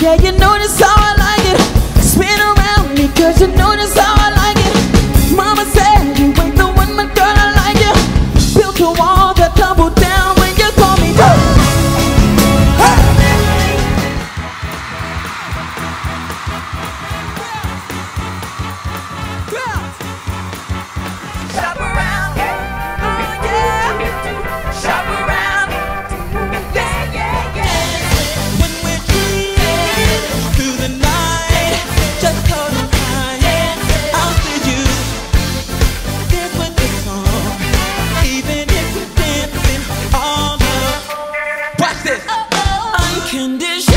Yeah, you notice how I like it. Spin around me, cause you notice how I like it. condition